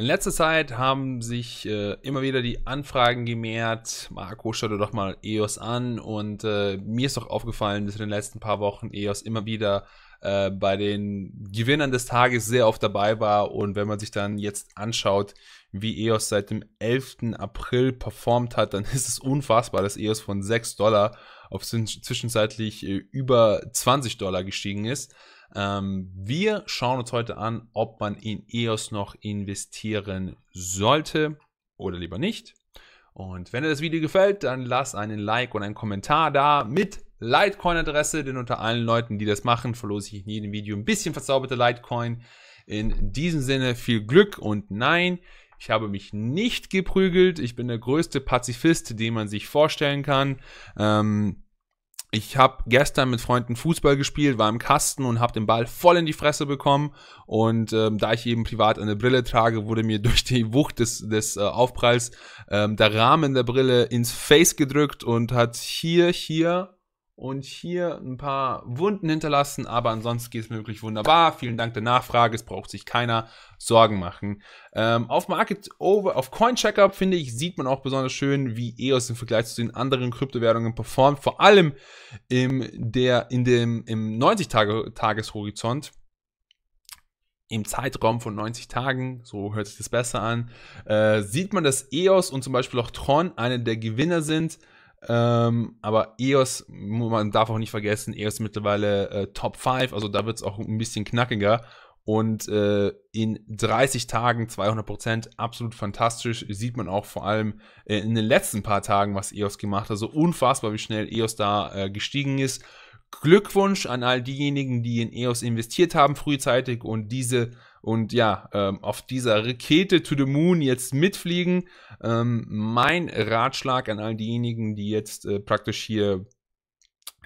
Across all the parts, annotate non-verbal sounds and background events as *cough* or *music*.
In letzter Zeit haben sich äh, immer wieder die Anfragen gemehrt. Marco, schau dir doch mal EOS an. Und äh, mir ist doch aufgefallen, dass in den letzten paar Wochen EOS immer wieder äh, bei den Gewinnern des Tages sehr oft dabei war. Und wenn man sich dann jetzt anschaut, wie EOS seit dem 11. April performt hat, dann *laughs* ist es unfassbar, dass EOS von 6 Dollar auf zwischenzeitlich äh, über 20 Dollar gestiegen ist. Ähm, wir schauen uns heute an, ob man in EOS noch investieren sollte oder lieber nicht. Und wenn dir das Video gefällt, dann lass einen Like und einen Kommentar da mit Litecoin-Adresse, denn unter allen Leuten, die das machen, verlose ich in jedem Video ein bisschen verzauberte Litecoin. In diesem Sinne viel Glück und nein, ich habe mich nicht geprügelt. Ich bin der größte Pazifist, den man sich vorstellen kann. Ähm, ich habe gestern mit Freunden Fußball gespielt, war im Kasten und habe den Ball voll in die Fresse bekommen. Und ähm, da ich eben privat eine Brille trage, wurde mir *laughs* durch die Wucht des, des äh, Aufpralls ähm, der Rahmen der Brille ins Face gedrückt und hat hier, hier und hier ein paar Wunden hinterlassen, aber ansonsten geht es mir wirklich wunderbar. Vielen Dank der Nachfrage, es braucht sich keiner Sorgen machen. Ähm, auf Market Over, auf Coincheckup finde ich, sieht man auch besonders schön, wie EOS im Vergleich zu den anderen Kryptowährungen performt, vor allem im, der, im 90-Tages-Horizont. Im Zeitraum von 90 Tagen, so hört sich das besser an, äh, sieht man, dass EOS und zum Beispiel auch Tron eine der Gewinner sind ähm, aber EOS, man darf auch nicht vergessen, EOS mittlerweile äh, Top 5, also da wird es auch ein bisschen knackiger. Und äh, in 30 Tagen 200% absolut fantastisch. Sieht man auch vor allem äh, in den letzten paar Tagen, was EOS gemacht hat. Also unfassbar, wie schnell EOS da äh, gestiegen ist. Glückwunsch an all diejenigen, die in EOS investiert haben frühzeitig und diese und ja, ähm, auf dieser Rakete to the Moon jetzt mitfliegen. Ähm, mein Ratschlag an all diejenigen, die jetzt äh, praktisch hier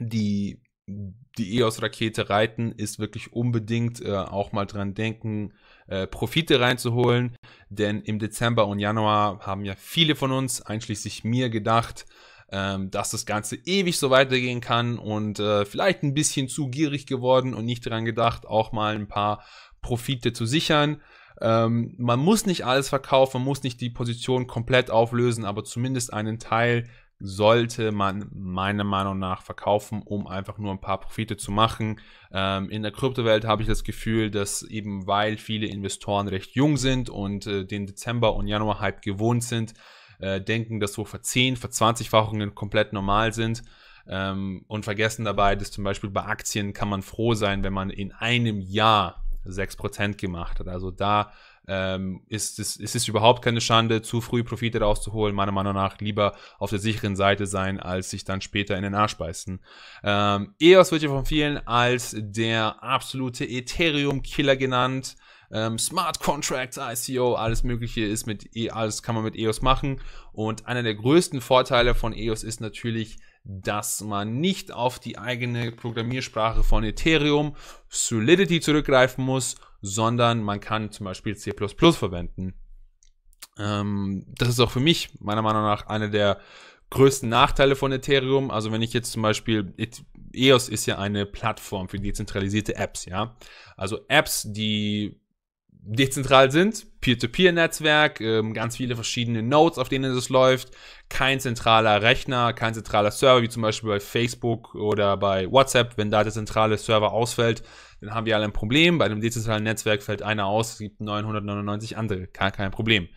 die, die EOS-Rakete reiten, ist wirklich unbedingt äh, auch mal dran denken, äh, Profite reinzuholen. Denn im Dezember und Januar haben ja viele von uns, einschließlich mir, gedacht, ähm, dass das Ganze ewig so weitergehen kann und äh, vielleicht ein bisschen zu gierig geworden und nicht daran gedacht, auch mal ein paar Profite zu sichern. Ähm, man muss nicht alles verkaufen, man muss nicht die Position komplett auflösen, aber zumindest einen Teil sollte man meiner Meinung nach verkaufen, um einfach nur ein paar Profite zu machen. Ähm, in der Kryptowelt habe ich das Gefühl, dass eben weil viele Investoren recht jung sind und äh, den Dezember und Januar halt gewohnt sind, äh, denken, dass so für 10, für 20-fachungen komplett normal sind ähm, und vergessen dabei, dass zum Beispiel bei Aktien kann man froh sein, wenn man in einem Jahr 6% gemacht hat. Also da ähm, ist, es, ist es überhaupt keine Schande, zu früh Profite rauszuholen. Meiner Meinung nach lieber auf der sicheren Seite sein, als sich dann später in den Arsch beißen. Ähm, EOS wird ja von vielen als der absolute Ethereum-Killer genannt. Ähm, Smart Contracts, ICO, alles Mögliche ist mit e alles kann man mit EOS machen. Und einer der größten Vorteile von EOS ist natürlich, dass man nicht auf die eigene Programmiersprache von Ethereum Solidity zurückgreifen muss, sondern man kann zum Beispiel C verwenden. Ähm, das ist auch für mich meiner Meinung nach einer der größten Nachteile von Ethereum. Also wenn ich jetzt zum Beispiel, EOS ist ja eine Plattform für dezentralisierte Apps, ja. Also Apps, die dezentral sind, Peer-to-Peer-Netzwerk, ähm, ganz viele verschiedene Nodes, auf denen es läuft, kein zentraler Rechner, kein zentraler Server, wie zum Beispiel bei Facebook oder bei WhatsApp. Wenn da der zentrale Server ausfällt, dann haben wir alle ein Problem. Bei einem dezentralen Netzwerk fällt einer aus, es gibt 999 andere, kein, kein Problem.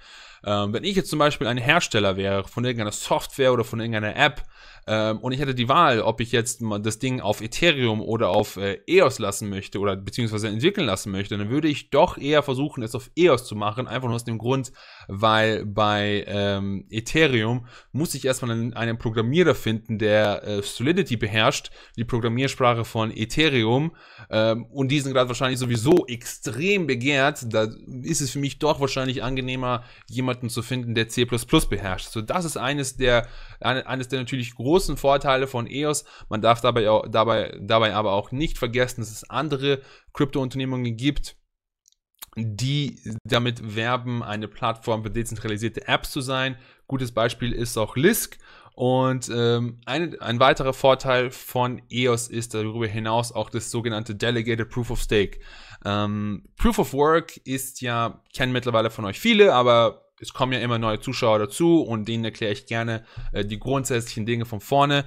Ähm, wenn ich jetzt zum Beispiel ein Hersteller wäre von irgendeiner Software oder von irgendeiner App, ähm, und ich hätte die Wahl, ob ich jetzt das Ding auf Ethereum oder auf äh, EOS lassen möchte oder beziehungsweise entwickeln lassen möchte, dann würde ich doch eher versuchen, es auf EOS zu machen. Einfach nur aus dem Grund, weil bei ähm, Ethereum muss ich erstmal einen, einen Programmierer finden, der äh, Solidity beherrscht, die Programmiersprache von Ethereum. Ähm, und die sind gerade wahrscheinlich sowieso extrem begehrt. Da ist es für mich doch wahrscheinlich angenehmer, jemanden zu finden, der C beherrscht. So, das ist eines der, eines der natürlich großen großen Vorteile von EOS. Man darf dabei, auch, dabei, dabei aber auch nicht vergessen, dass es andere Krypto-Unternehmungen gibt, die damit werben, eine Plattform für dezentralisierte Apps zu sein. Gutes Beispiel ist auch Lisk. Und ähm, ein, ein weiterer Vorteil von EOS ist darüber hinaus auch das sogenannte Delegated Proof of Stake. Ähm, Proof of Work ist ja, kennen mittlerweile von euch viele, aber es kommen ja immer neue Zuschauer dazu und denen erkläre ich gerne äh, die grundsätzlichen Dinge von vorne.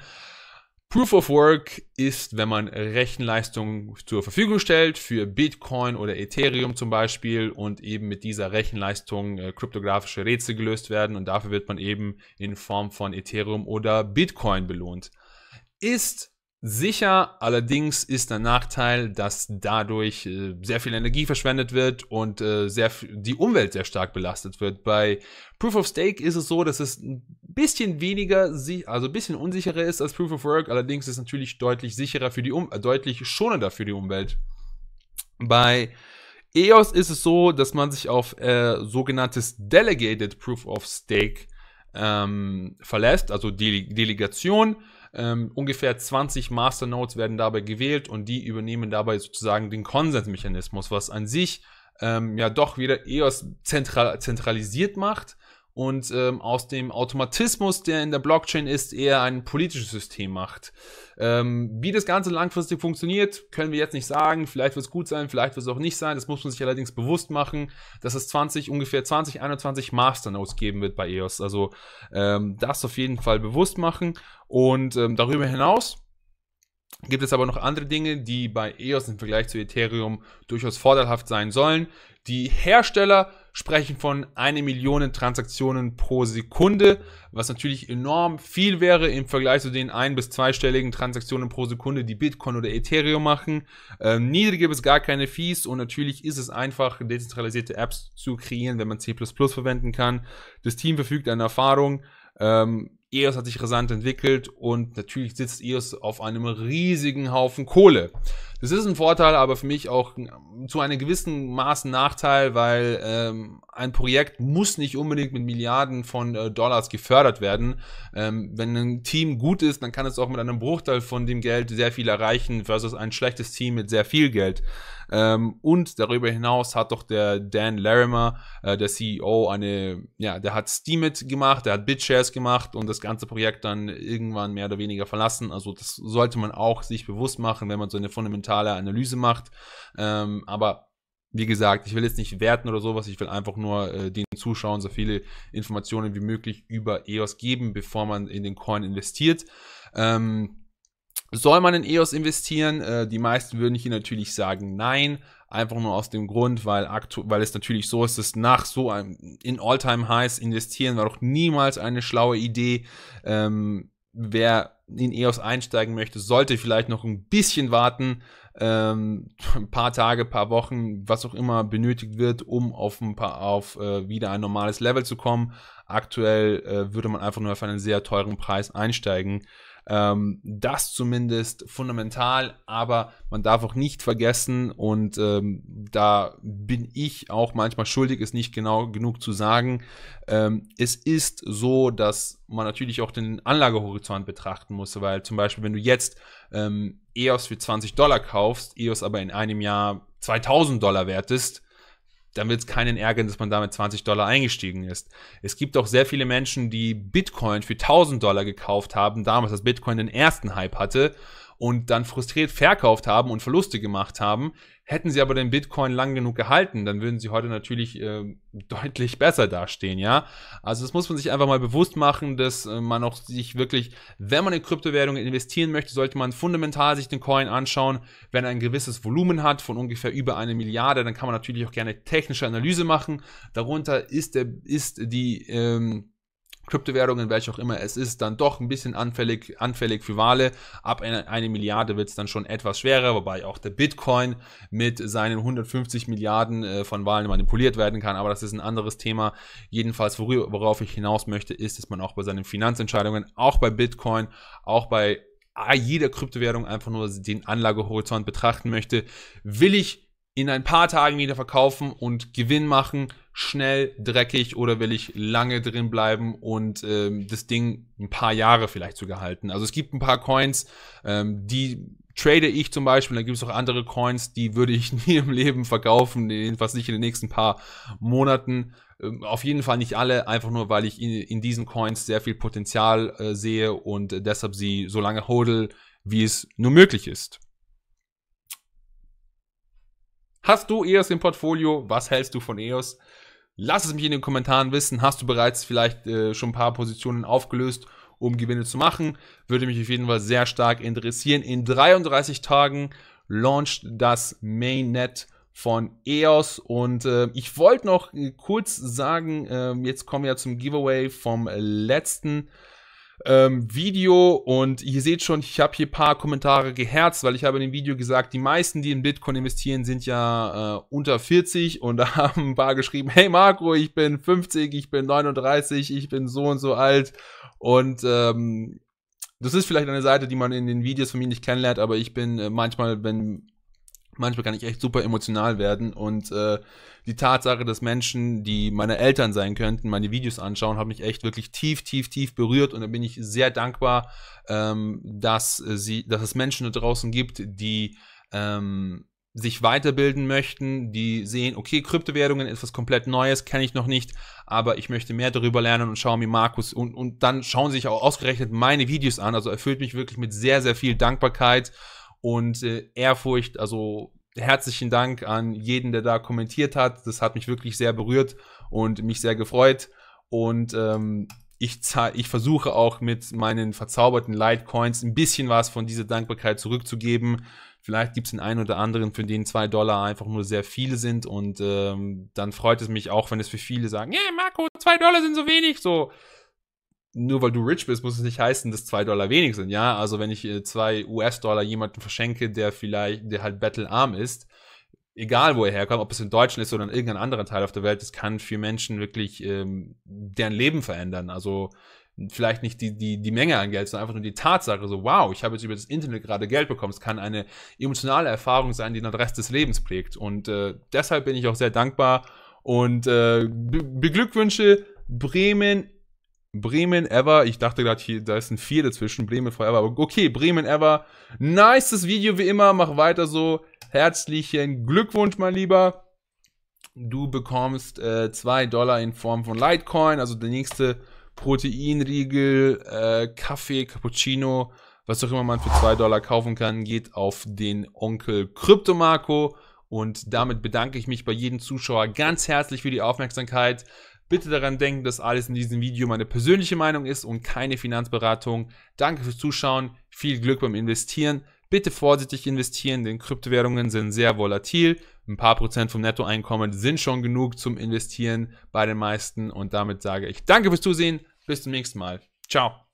Proof of Work ist, wenn man Rechenleistung zur Verfügung stellt, für Bitcoin oder Ethereum zum Beispiel und eben mit dieser Rechenleistung äh, kryptografische Rätsel gelöst werden und dafür wird man eben in Form von Ethereum oder Bitcoin belohnt. Ist Sicher, allerdings ist der Nachteil, dass dadurch äh, sehr viel Energie verschwendet wird und äh, sehr die Umwelt sehr stark belastet wird. Bei Proof of Stake ist es so, dass es ein bisschen weniger, also ein bisschen unsicherer ist als Proof of Work, allerdings ist es natürlich deutlich sicherer für die um äh, deutlich schonender für die Umwelt. Bei EOS ist es so, dass man sich auf äh, sogenanntes Delegated Proof of Stake ähm, verlässt, also Dele Delegation ähm, ungefähr 20 Masternodes werden dabei gewählt und die übernehmen dabei sozusagen den Konsensmechanismus, was an sich ähm, ja doch wieder EOS zentral zentralisiert macht und ähm, aus dem Automatismus, der in der Blockchain ist, eher ein politisches System macht. Ähm, wie das Ganze langfristig funktioniert, können wir jetzt nicht sagen. Vielleicht wird es gut sein, vielleicht wird es auch nicht sein. Das muss man sich allerdings bewusst machen, dass es 20, ungefähr 20, 21 Masternodes geben wird bei EOS. Also ähm, das auf jeden Fall bewusst machen. Und ähm, darüber hinaus gibt es aber noch andere Dinge, die bei EOS im Vergleich zu Ethereum durchaus vorteilhaft sein sollen. Die Hersteller sprechen von eine Million Transaktionen pro Sekunde, was natürlich enorm viel wäre im Vergleich zu den ein- bis zweistelligen Transaktionen pro Sekunde, die Bitcoin oder Ethereum machen. Ähm, gibt es gar keine Fees und natürlich ist es einfach, dezentralisierte Apps zu kreieren, wenn man C++ verwenden kann. Das Team verfügt an Erfahrung. Ähm, EOS hat sich rasant entwickelt und natürlich sitzt EOS auf einem riesigen Haufen Kohle. Das ist ein Vorteil, aber für mich auch zu einem gewissen Maß ein Nachteil, weil ähm, ein Projekt muss nicht unbedingt mit Milliarden von äh, Dollars gefördert werden. Ähm, wenn ein Team gut ist, dann kann es auch mit einem Bruchteil von dem Geld sehr viel erreichen versus ein schlechtes Team mit sehr viel Geld. Ähm, und darüber hinaus hat doch der Dan Larimer, äh, der CEO, eine, ja, der hat Steemit gemacht, der hat BitShares gemacht und das ganze Projekt dann irgendwann mehr oder weniger verlassen. Also das sollte man auch sich bewusst machen, wenn man so eine fundamentale Analyse macht. Ähm, aber wie gesagt, ich will jetzt nicht werten oder sowas, ich will einfach nur äh, den Zuschauern so viele Informationen wie möglich über EOS geben, bevor man in den Coin investiert. Ähm, soll man in EOS investieren? Äh, die meisten würden hier natürlich sagen, nein. Einfach nur aus dem Grund, weil, weil es natürlich so ist, dass nach so einem in All-Time-Highs investieren war doch niemals eine schlaue Idee. Ähm, wer in EOS einsteigen möchte, sollte vielleicht noch ein bisschen warten, ähm, ein paar Tage, paar Wochen, was auch immer benötigt wird, um auf, ein paar, auf äh, wieder ein normales Level zu kommen. Aktuell äh, würde man einfach nur auf einen sehr teuren Preis einsteigen. Ähm, das zumindest fundamental, aber man darf auch nicht vergessen, und ähm, da bin ich auch manchmal schuldig, es nicht genau genug zu sagen. Ähm, es ist so, dass man natürlich auch den Anlagehorizont betrachten muss, weil zum Beispiel, wenn du jetzt ähm, EOS für 20 Dollar kaufst, EOS aber in einem Jahr 2000 Dollar wert ist, dann wird es keinen ärgern, dass man damit 20 Dollar eingestiegen ist. Es gibt auch sehr viele Menschen, die Bitcoin für 1000 Dollar gekauft haben, damals, als Bitcoin den ersten Hype hatte und dann frustriert verkauft haben und Verluste gemacht haben. Hätten sie aber den Bitcoin lang genug gehalten, dann würden sie heute natürlich äh, *laughs* deutlich besser dastehen, ja. Also das muss man sich einfach mal bewusst machen, dass äh, man auch sich wirklich, wenn man in Kryptowährungen investieren möchte, sollte man fundamental sich den Coin anschauen. Wenn er ein gewisses Volumen hat von ungefähr über eine Milliarde, dann kann man natürlich auch gerne technische Analyse machen. Darunter ist, der, ist die ähm, Kryptowährungen, welche auch immer es ist, dann doch ein bisschen anfällig, anfällig für Wale. Ab eine, eine Milliarde wird es dann schon etwas schwerer, wobei auch der Bitcoin mit seinen 150 Milliarden äh, von Wahlen manipuliert werden kann. Aber das ist ein anderes Thema. Jedenfalls, worauf ich hinaus möchte, ist, dass man auch bei seinen Finanzentscheidungen, auch bei Bitcoin, auch bei jeder Kryptowährung einfach nur den Anlagehorizont betrachten möchte. Will ich in ein paar Tagen wieder verkaufen und Gewinn machen, schnell, dreckig oder will ich lange drin bleiben und ähm, das Ding ein paar Jahre vielleicht sogar halten. Also es gibt ein paar Coins, ähm, die trade ich zum Beispiel. Dann gibt es auch andere Coins, die würde ich *laughs* nie im Leben verkaufen, jedenfalls nicht in den nächsten paar Monaten. Ähm, auf jeden Fall nicht alle, einfach nur, weil ich in, in diesen Coins sehr viel Potenzial äh, sehe und äh, deshalb sie so lange hodl, wie es nur möglich ist. Hast du EOS im Portfolio? Was hältst du von EOS? Lass es mich in den Kommentaren wissen. Hast du bereits vielleicht äh, schon ein paar Positionen aufgelöst, um Gewinne zu machen? Würde mich auf jeden Fall sehr stark interessieren. In 33 Tagen launcht das Mainnet von EOS und äh, ich wollte noch kurz sagen, äh, jetzt kommen wir zum Giveaway vom letzten ähm, Video und ihr seht schon, ich habe hier ein paar Kommentare geherzt, weil ich habe in dem Video gesagt, die meisten, die in Bitcoin investieren, sind ja äh, unter 40 und da *laughs* haben ein paar geschrieben, hey Marco, ich bin 50, ich bin 39, ich bin so und so alt. Und ähm, das ist vielleicht eine Seite, die man in den Videos von mir nicht kennenlernt, aber ich bin äh, manchmal, wenn manchmal kann ich echt super emotional werden und äh, die Tatsache, dass Menschen, die meine Eltern sein könnten, meine Videos anschauen, hat mich echt wirklich tief, tief, tief berührt und da bin ich sehr dankbar, ähm, dass, äh, sie, dass es Menschen da draußen gibt, die ähm, sich weiterbilden möchten, die sehen, okay, Kryptowährungen ist was komplett Neues, kenne ich noch nicht, aber ich möchte mehr darüber lernen und schauen mir Markus und, und dann schauen sie sich auch ausgerechnet meine Videos an, also erfüllt mich wirklich mit sehr, sehr viel Dankbarkeit und äh, Ehrfurcht. Also herzlichen Dank an jeden, der da kommentiert hat. Das hat mich wirklich sehr berührt und mich sehr gefreut. Und ähm, ich, ich versuche auch mit meinen verzauberten Litecoins ein bisschen was von dieser Dankbarkeit zurückzugeben. Vielleicht gibt es den einen oder anderen, für den zwei Dollar einfach nur sehr viele sind. Und ähm, dann freut es mich auch, wenn es für viele sagen, yeah, Marco, zwei Dollar sind so wenig. So, nur weil du rich bist, muss es nicht heißen, dass zwei Dollar wenig sind, ja. Also wenn ich äh, zwei US-Dollar jemanden verschenke, der vielleicht, der halt battlearm ist, egal wo er herkommt, ob es in Deutschland ist oder in irgendeinem anderen Teil auf der Welt, das kann für Menschen wirklich ähm, deren Leben verändern. Also vielleicht nicht die, die, die Menge an Geld, sondern einfach nur die Tatsache, so wow, ich habe jetzt über das Internet gerade Geld bekommen. Es kann eine emotionale Erfahrung sein, die den Rest des Lebens prägt. Und äh, deshalb bin ich auch sehr dankbar und äh, be beglückwünsche Bremen Bremen Ever. Ich dachte gerade, hier, da ist ein 4 dazwischen. Bremen Forever. Aber okay, Bremen Ever. Nices Video wie immer. Mach weiter so. Herzlichen Glückwunsch, mein Lieber. Du bekommst 2 äh, Dollar in Form von Litecoin. Also der nächste Proteinriegel, äh, Kaffee, Cappuccino, was auch immer man für 2 Dollar kaufen kann, geht auf den Onkel Kryptomarco. Und damit bedanke ich mich bei jedem Zuschauer ganz herzlich für die Aufmerksamkeit. Bitte daran denken, dass alles in diesem Video meine persönliche Meinung ist und keine Finanzberatung. Danke fürs Zuschauen, viel Glück beim Investieren. Bitte vorsichtig investieren, denn Kryptowährungen sind sehr volatil. Ein paar Prozent vom Nettoeinkommen sind schon genug zum Investieren bei den meisten. Und damit sage ich Danke fürs Zusehen. Bis zum nächsten Mal. Ciao.